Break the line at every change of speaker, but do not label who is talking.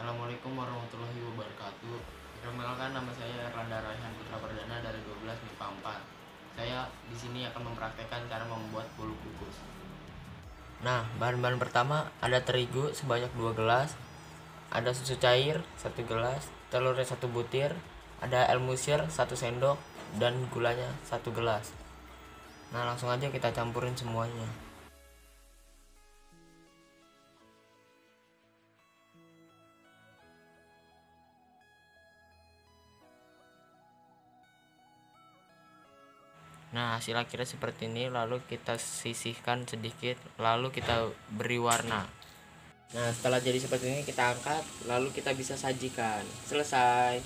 Assalamualaikum warahmatullahi wabarakatuh. Perkenalkan nama saya Randa Raihan Putra Perdana dari 12 MIPA 4. Saya di sini akan mempraktekkan cara membuat bolu kukus. Nah, bahan-bahan pertama ada terigu sebanyak 2 gelas, ada susu cair 1 gelas, telurnya 1 butir, ada el musir 1 sendok dan gulanya 1 gelas. Nah, langsung aja kita campurin semuanya. Nah hasil akhirnya seperti ini lalu kita sisihkan sedikit lalu kita beri warna. Nah setelah jadi seperti ini kita angkat lalu kita bisa sajikan. Selesai